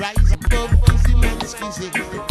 rise above easy man's physics.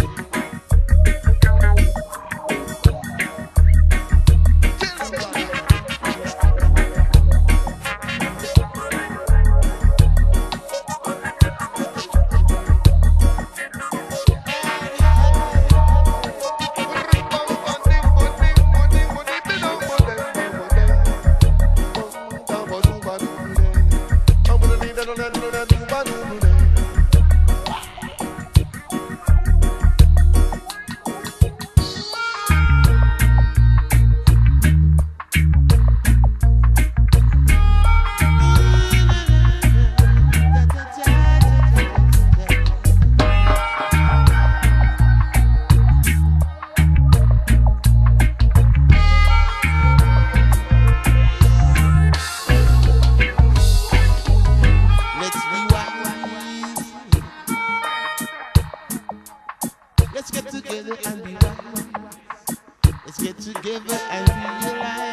and realize.